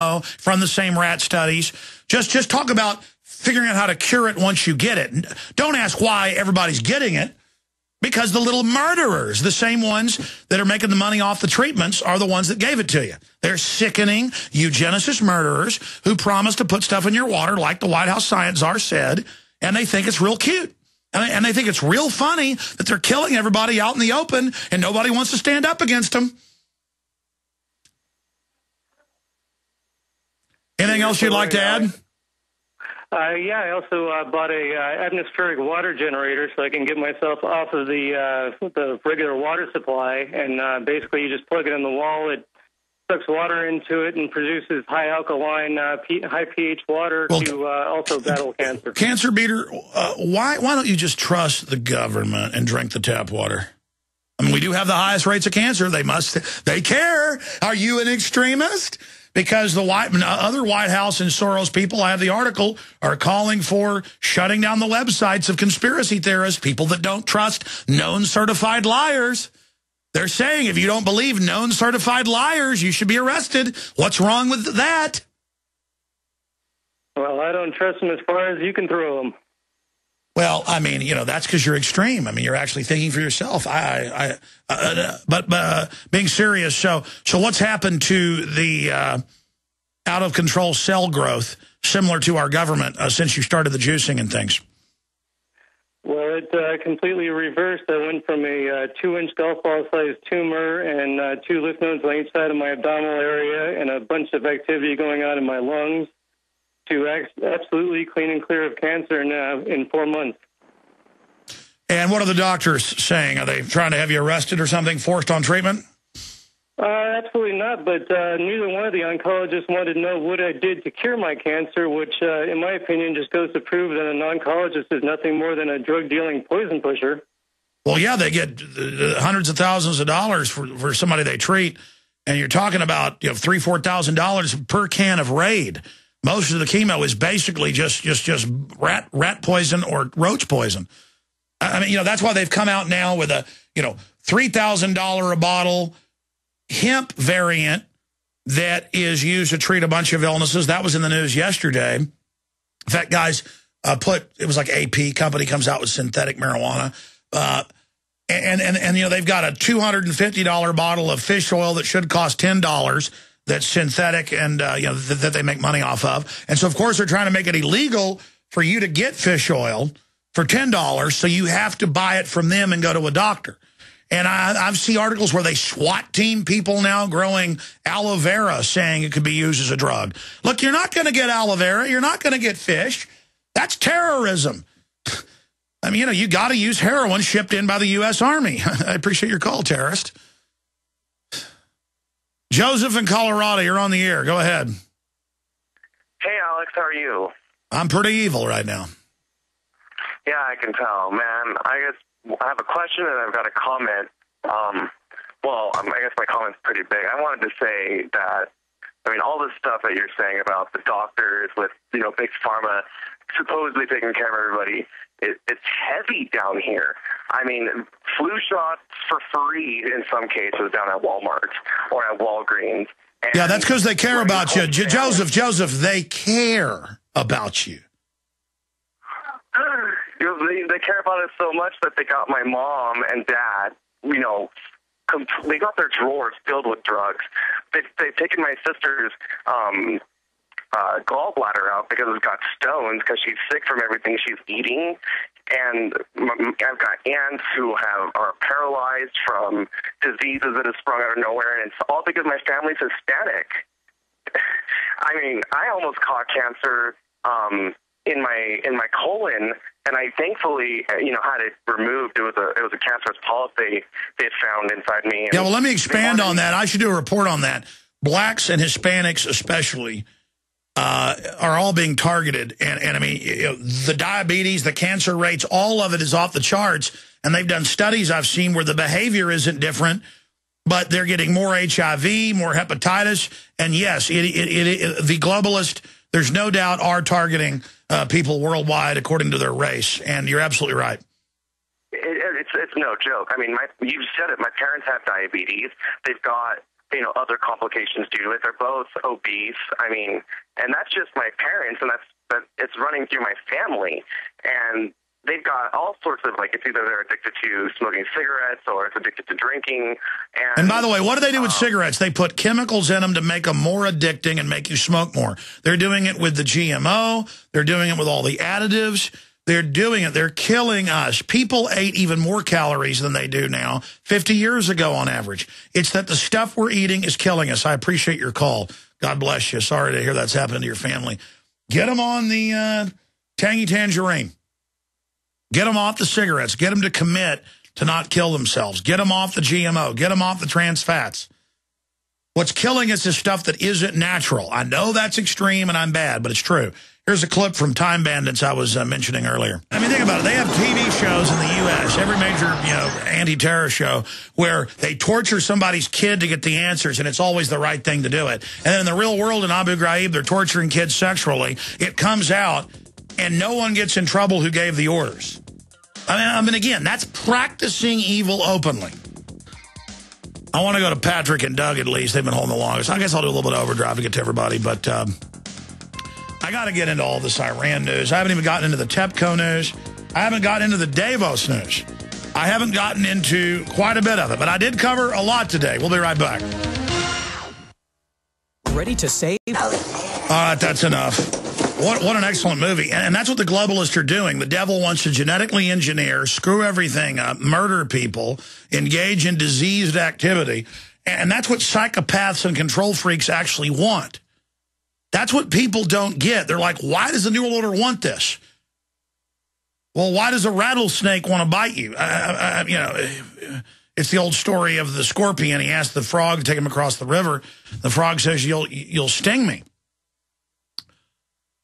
from the same rat studies. Just just talk about figuring out how to cure it once you get it. Don't ask why everybody's getting it. Because the little murderers, the same ones that are making the money off the treatments, are the ones that gave it to you. They're sickening eugenicist murderers who promise to put stuff in your water like the White House science czar said, and they think it's real cute. And they, and they think it's real funny that they're killing everybody out in the open and nobody wants to stand up against them. Anything else you'd like to add? Uh, yeah, I also uh, bought a uh, atmospheric water generator so I can get myself off of the uh, the regular water supply. And uh, basically, you just plug it in the wall. It sucks water into it and produces high alkaline, uh, P- high pH water well, to uh, also battle cancer. Cancer beater, uh, why why don't you just trust the government and drink the tap water? I mean, we do have the highest rates of cancer. They must, they care. Are you an extremist? Because the white, other White House and Soros people, I have the article, are calling for shutting down the websites of conspiracy theorists, people that don't trust known certified liars. They're saying if you don't believe known certified liars, you should be arrested. What's wrong with that? Well, I don't trust them as far as you can throw them. Well, I mean, you know, that's because you're extreme. I mean, you're actually thinking for yourself. I, I, I uh, but uh, being serious. So, so what's happened to the uh, out of control cell growth, similar to our government, uh, since you started the juicing and things? Well, it uh, completely reversed. I went from a uh, two-inch golf ball-sized tumor and two lymph nodes on each side of my abdominal area, and a bunch of activity going on in my lungs to absolutely clean and clear of cancer now in four months. And what are the doctors saying? Are they trying to have you arrested or something, forced on treatment? Uh, absolutely not, but uh, neither one of the oncologists wanted to know what I did to cure my cancer, which, uh, in my opinion, just goes to prove that an oncologist is nothing more than a drug-dealing poison pusher. Well, yeah, they get uh, hundreds of thousands of dollars for, for somebody they treat, and you're talking about you know three, four thousand dollars per can of Raid most of the chemo is basically just just just rat rat poison or roach poison. I mean, you know, that's why they've come out now with a, you know, $3,000 a bottle hemp variant that is used to treat a bunch of illnesses. That was in the news yesterday. In fact, guys, uh, put, it was like AP company comes out with synthetic marijuana. Uh, and, and, and, you know, they've got a $250 bottle of fish oil that should cost $10 that's synthetic and, uh, you know, th that they make money off of. And so, of course, they're trying to make it illegal for you to get fish oil for $10, so you have to buy it from them and go to a doctor. And I, I've seen articles where they SWAT team people now growing aloe vera saying it could be used as a drug. Look, you're not going to get aloe vera. You're not going to get fish. That's terrorism. I mean, you know, you got to use heroin shipped in by the U.S. Army. I appreciate your call, terrorist. Joseph in Colorado, you're on the air. Go ahead. Hey, Alex, how are you? I'm pretty evil right now. Yeah, I can tell, man. I guess I have a question and I've got a comment. Um, well, um, I guess my comment's pretty big. I wanted to say that, I mean, all this stuff that you're saying about the doctors with, you know, big pharma supposedly taking care of everybody, it, it's heavy down here. I mean, flu shots for free in some cases down at Walmart or at Walgreens. And yeah, that's because they care about you. J Joseph, Joseph, they care about you. They, they care about us so much that they got my mom and dad, you know, they got their drawers filled with drugs. They, they've taken my sister's um, uh, gallbladder out because it's got stones because she's sick from everything she's eating. And I've got aunts who have are paralyzed from diseases that have sprung out of nowhere, and it's all because my family's Hispanic. I mean, I almost caught cancer um, in my in my colon, and I thankfully, you know, had it removed. It was a it was a cancerous polyp they they had found inside me. Yeah, well, let me expand on that. I should do a report on that. Blacks and Hispanics, especially uh, are all being targeted. And, and I mean, you know, the diabetes, the cancer rates, all of it is off the charts. And they've done studies I've seen where the behavior isn't different, but they're getting more HIV, more hepatitis. And yes, it, it, it, the globalists, there's no doubt, are targeting uh, people worldwide according to their race. And you're absolutely right. it's, it's no joke. I mean, my, you said it. My parents have diabetes. They've got you know other complications due to it. They're both obese. I mean, and that's just my parents, and that's that it's running through my family, and they've got all sorts of like it's either they're addicted to smoking cigarettes or it's addicted to drinking. And, and by the way, what do they do with um, cigarettes? They put chemicals in them to make them more addicting and make you smoke more. They're doing it with the GMO. They're doing it with all the additives. They're doing it. They're killing us. People ate even more calories than they do now 50 years ago on average. It's that the stuff we're eating is killing us. I appreciate your call. God bless you. Sorry to hear that's happening to your family. Get them on the uh, tangy tangerine. Get them off the cigarettes. Get them to commit to not kill themselves. Get them off the GMO. Get them off the trans fats. What's killing us is stuff that isn't natural. I know that's extreme and I'm bad, but it's true. Here's a clip from Time Bandits I was uh, mentioning earlier. I mean, think about it. They have TV shows in the U.S., every major, you know, anti-terror show, where they torture somebody's kid to get the answers, and it's always the right thing to do it. And then in the real world in Abu Ghraib, they're torturing kids sexually. It comes out, and no one gets in trouble who gave the orders. I mean, I mean again, that's practicing evil openly. I want to go to Patrick and Doug at least. They've been holding the longest. I guess I'll do a little bit of overdrive to get to everybody, but um, I got to get into all this Iran news. I haven't even gotten into the TEPCO news. I haven't gotten into the Davos news. I haven't gotten into quite a bit of it, but I did cover a lot today. We'll be right back. Ready to save? All right, that's enough. What, what an excellent movie. And, and that's what the globalists are doing. The devil wants to genetically engineer, screw everything up, murder people, engage in diseased activity. And that's what psychopaths and control freaks actually want. That's what people don't get. They're like, why does the New World Order want this? Well, why does a rattlesnake want to bite you? I, I, you know, it's the old story of the scorpion. He asked the frog to take him across the river. The frog says, you'll, you'll sting me.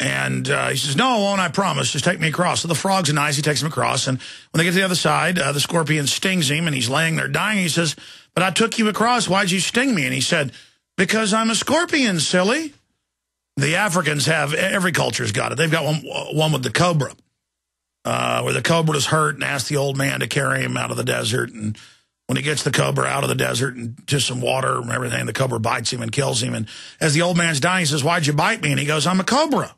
And uh, he says, no, I won't, I promise. Just take me across. So the frog's and nice. He takes him across. And when they get to the other side, uh, the scorpion stings him, and he's laying there dying. He says, but I took you across. Why'd you sting me? And he said, because I'm a scorpion, silly. The Africans have, every culture's got it. They've got one, one with the cobra, uh, where the cobra is hurt and asks the old man to carry him out of the desert. And when he gets the cobra out of the desert and to some water and everything, the cobra bites him and kills him. And as the old man's dying, he says, why'd you bite me? And he goes, I'm a cobra.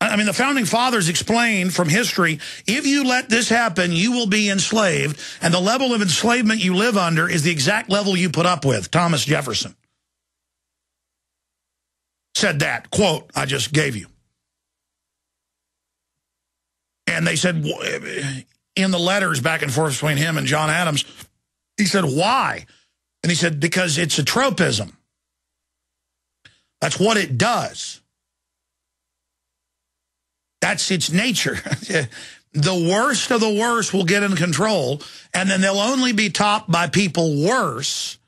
I mean, the founding fathers explained from history, if you let this happen, you will be enslaved. And the level of enslavement you live under is the exact level you put up with. Thomas Jefferson said that, quote, I just gave you. And they said, in the letters back and forth between him and John Adams, he said, why? And he said, because it's a tropism. That's what it does. That's its nature. the worst of the worst will get in control, and then they'll only be topped by people worse,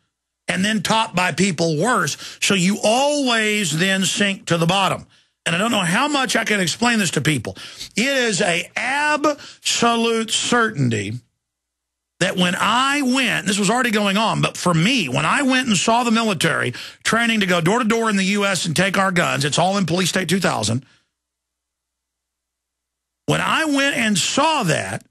and then topped by people worse. So you always then sink to the bottom. And I don't know how much I can explain this to people. It is a absolute certainty that when I went, this was already going on, but for me, when I went and saw the military training to go door to door in the U.S. and take our guns, it's all in Police State 2000, when I went and saw that,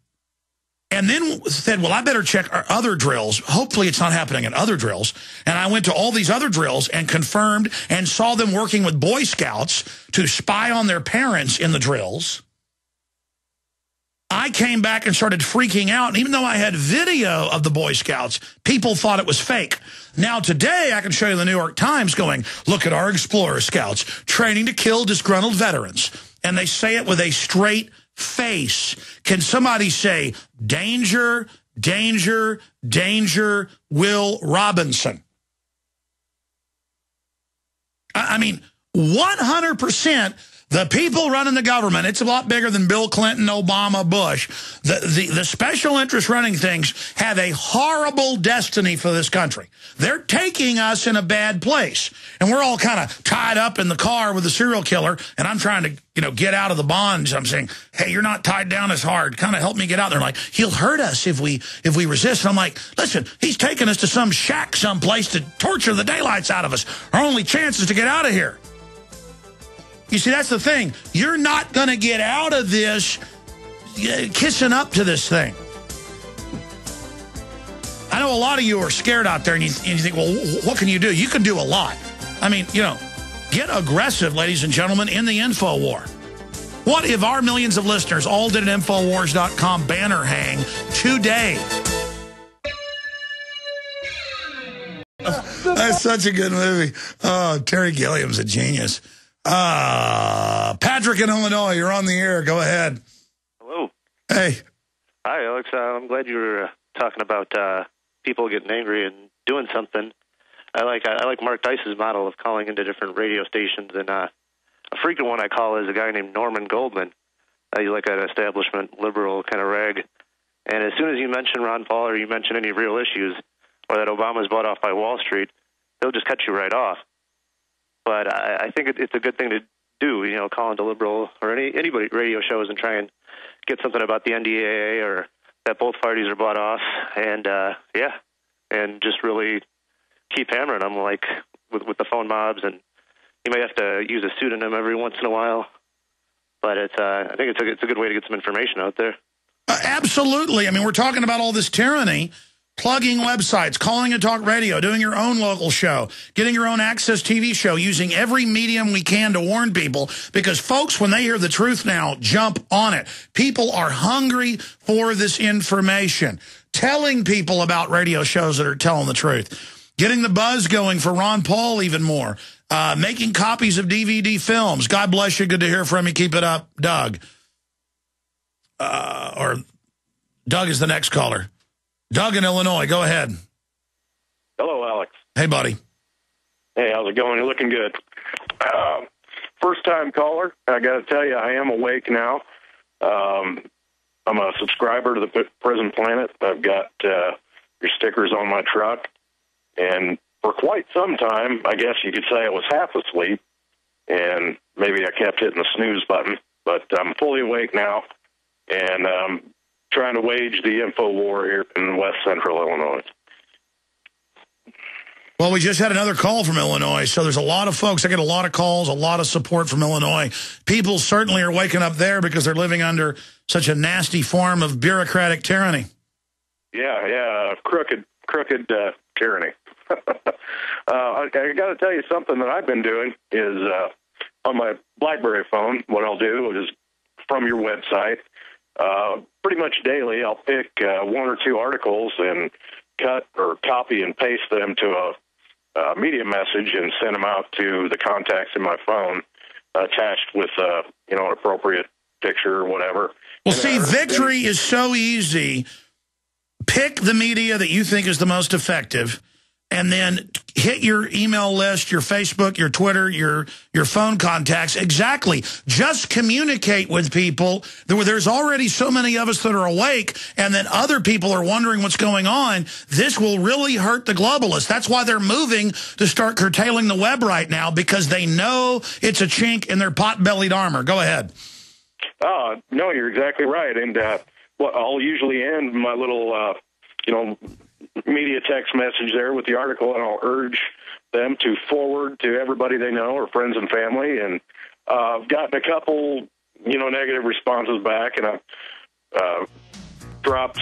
and then said, well, I better check our other drills. Hopefully it's not happening in other drills. And I went to all these other drills and confirmed and saw them working with Boy Scouts to spy on their parents in the drills. I came back and started freaking out. And even though I had video of the Boy Scouts, people thought it was fake. Now today, I can show you the New York Times going, look at our Explorer Scouts training to kill disgruntled veterans. And they say it with a straight face. Can somebody say, danger, danger, danger, Will Robinson? I mean, 100% the people running the government, it's a lot bigger than Bill Clinton, Obama, Bush. The, the, the special interest running things have a horrible destiny for this country. They're taking us in a bad place. And we're all kind of tied up in the car with the serial killer, and I'm trying to, you know, get out of the bonds. I'm saying, hey, you're not tied down as hard. Kind of help me get out. They're like, he'll hurt us if we if we resist. And I'm like, listen, he's taking us to some shack someplace to torture the daylights out of us. Our only chance is to get out of here. You see, that's the thing. You're not going to get out of this uh, kissing up to this thing. I know a lot of you are scared out there, and you, and you think, well, what can you do? You can do a lot. I mean, you know, get aggressive, ladies and gentlemen, in the info war. What if our millions of listeners all did an Infowars.com banner hang today? That's such a good movie. Oh, Terry Gilliam's a genius. Uh, Patrick in Illinois, you're on the air. Go ahead. Hello. Hey. Hi, Alex. Uh, I'm glad you were uh, talking about uh, people getting angry and doing something. I like I like Mark Dice's model of calling into different radio stations, and uh, a frequent one I call is a guy named Norman Goldman. Uh, you like an establishment liberal kind of rag, and as soon as you mention Ron Paul or you mention any real issues, or that Obama's bought off by Wall Street, they'll just cut you right off. But I, I think it, it's a good thing to do. You know, call into liberal or any anybody radio shows and try and get something about the NDAA or that both parties are bought off, and uh, yeah, and just really keep hammering them like with with the phone mobs, and you may have to use a pseudonym every once in a while, but it's uh, I think it's a it's a good way to get some information out there. Uh, absolutely. I mean, we're talking about all this tyranny plugging websites, calling a talk radio, doing your own local show, getting your own access TV show, using every medium we can to warn people. Because folks, when they hear the truth now, jump on it. People are hungry for this information. Telling people about radio shows that are telling the truth. Getting the buzz going for Ron Paul even more. Uh, making copies of DVD films. God bless you. Good to hear from you. Keep it up, Doug. Uh, or Doug is the next caller. Doug in Illinois, go ahead. Hello, Alex. Hey, buddy. Hey, how's it going? You're looking good. Uh, first time caller. I got to tell you, I am awake now. Um, I'm a subscriber to the Prison Planet. I've got uh, your stickers on my truck. And for quite some time, I guess you could say I was half asleep. And maybe I kept hitting the snooze button. But I'm fully awake now. And um, trying to wage the info war here in West Central Illinois. Well, we just had another call from Illinois, so there's a lot of folks. I get a lot of calls, a lot of support from Illinois. People certainly are waking up there because they're living under such a nasty form of bureaucratic tyranny. Yeah, yeah, crooked, crooked uh, tyranny. uh, I, I got to tell you something that I've been doing is uh, on my BlackBerry phone. What I'll do is from your website, uh, pretty much daily, I'll pick uh, one or two articles and cut or copy and paste them to a, a media message and send them out to the contacts in my phone, attached with uh, you know an appropriate picture or whatever. Well, and see, victory is so easy. Pick the media that you think is the most effective and then hit your email list, your Facebook, your Twitter, your your phone contacts. Exactly. Just communicate with people. There's already so many of us that are awake, and then other people are wondering what's going on. This will really hurt the globalists. That's why they're moving to start curtailing the web right now, because they know it's a chink in their pot-bellied armor. Go ahead. Uh, no, you're exactly right. And uh, well, I'll usually end my little, uh, you know, media text message there with the article, and I'll urge them to forward to everybody they know or friends and family. And uh, I've gotten a couple, you know, negative responses back, and I've uh, dropped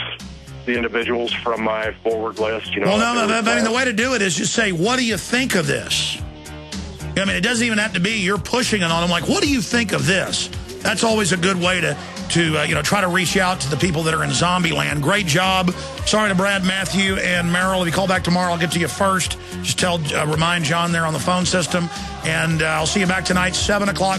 the individuals from my forward list. You know, well, no, no, I mean the way to do it is just say, "What do you think of this?" I mean, it doesn't even have to be you're pushing it on them. Like, what do you think of this? That's always a good way to to uh, you know try to reach out to the people that are in zombie land. Great job. Sorry to Brad, Matthew, and Merrill. If you call back tomorrow, I'll get to you first. Just tell, uh, remind John there on the phone system, and uh, I'll see you back tonight, seven o'clock.